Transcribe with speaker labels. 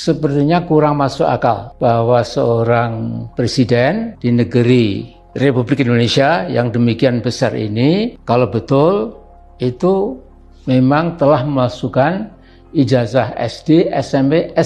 Speaker 1: Sepertinya kurang masuk akal bahwa seorang presiden di negeri Republik Indonesia yang demikian besar ini, kalau betul itu memang telah memasukkan ijazah SD, SMP,